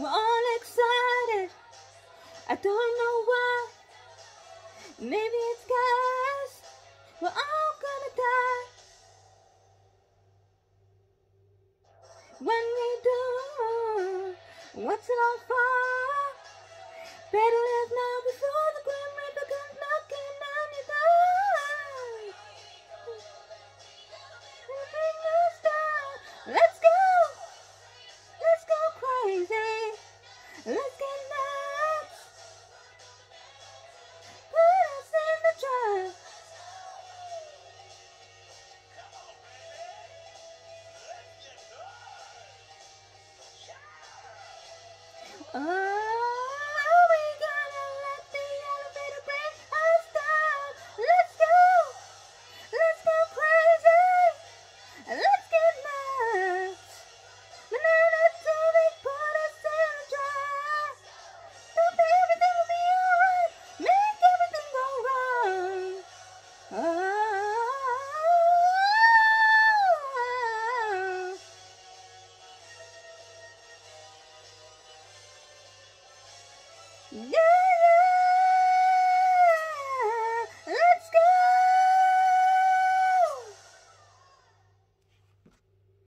We're all excited. I don't know why. Maybe it's cause we're all gonna die. When we do, what's it all for? Better live now before the glimmer. 嗯 Yeah!